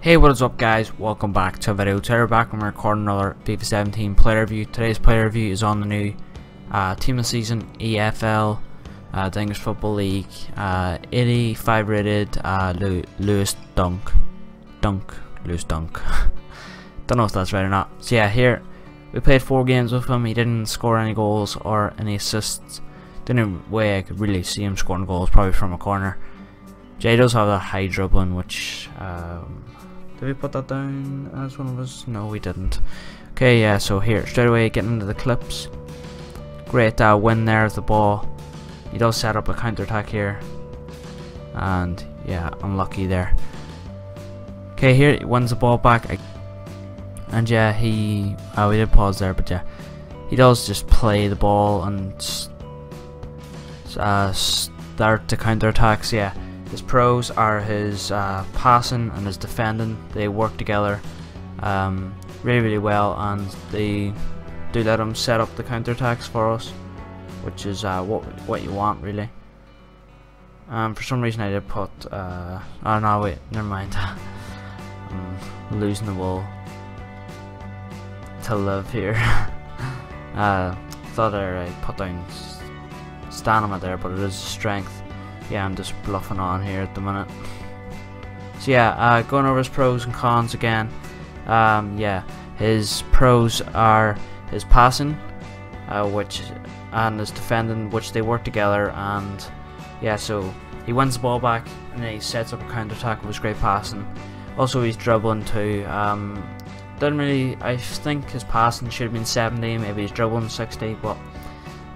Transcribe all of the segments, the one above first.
Hey what is up guys, welcome back to a video. Today we're back and we're recording another FIFA 17 player review. Today's player review is on the new uh, Team of the Season EFL uh, the English Football League uh, 85 rated uh, Lewis Dunk. Dunk. Lewis Dunk. Don't know if that's right or not. So yeah, here we played four games with him. He didn't score any goals or any assists. The only way I could really see him scoring goals probably from a corner. Jay does have that high dribbling, which um, did we put that down as one of us? No, we didn't. Okay, yeah, so here, straight away, getting into the clips. Great uh, win there of the ball. He does set up a counter attack here. And, yeah, unlucky there. Okay, here, he wins the ball back. And, yeah, he... Oh, we did pause there, but, yeah. He does just play the ball and... Uh, start the counter attacks, yeah. His pros are his uh, passing and his defending. They work together um, really, really well, and they do let him set up the counter attacks for us, which is uh, what what you want really. Um, for some reason, I did put. Uh, oh no, wait, never mind. I'm losing the will to live here. uh, thought I put down stamina there, but it is strength yeah, I'm just bluffing on here at the minute. So yeah, uh, going over his pros and cons again. Um, yeah, his pros are his passing, uh, which and his defending, which they work together, and yeah, so he wins the ball back and then he sets up a counter attack with his great passing. Also, he's dribbling too. Um, didn't really. I think his passing should have been 70, maybe he's dribbling 60, but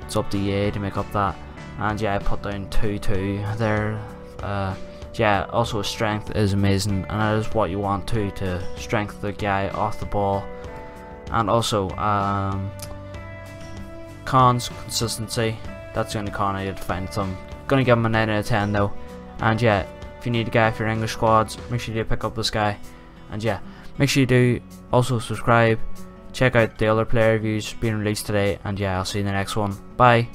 it's up to EA to make up that. And yeah I put down 2-2 there. Uh, yeah also his strength is amazing and that is what you want to to strengthen the guy off the ball. And also um, cons consistency that's the only con I did find so I'm gonna give him a 9 out of 10 though. And yeah if you need a guy for your English squads make sure you pick up this guy. And yeah make sure you do. Also subscribe. Check out the other player reviews being released today. And yeah I'll see you in the next one. Bye